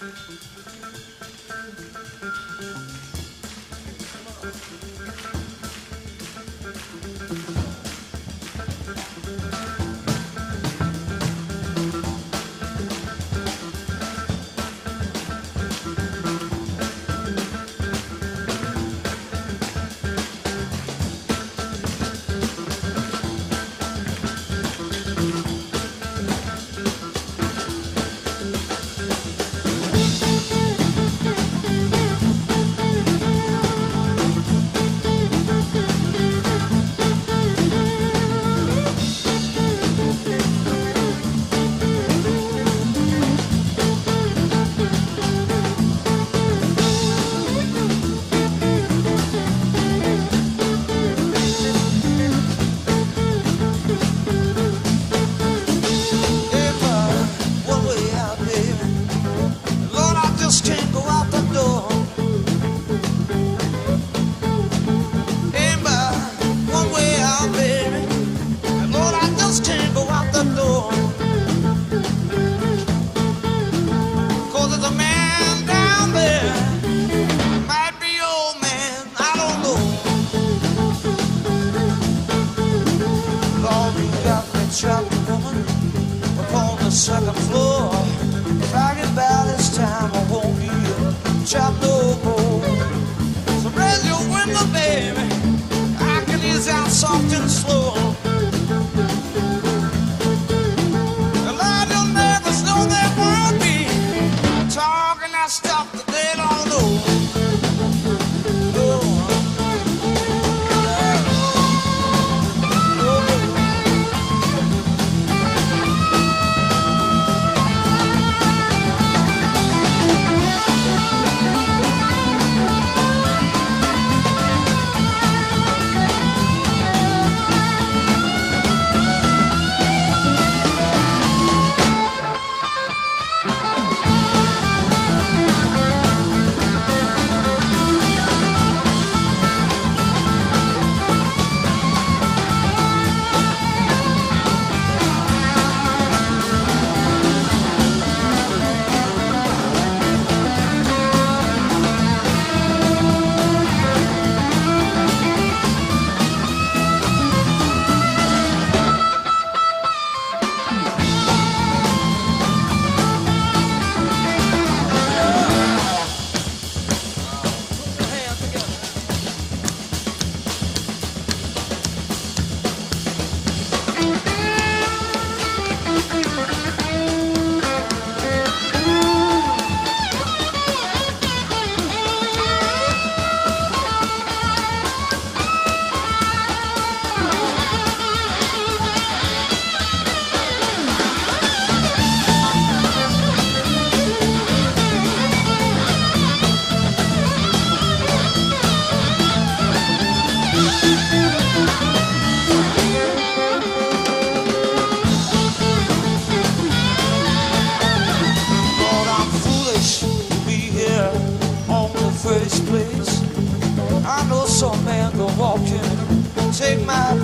Thank you. woman upon the second floor. Bragging about this time I won't be a trap no more. So raise your window, baby. I can ease out soft and slow. Some man go walking, take my